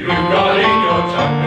You got in your time.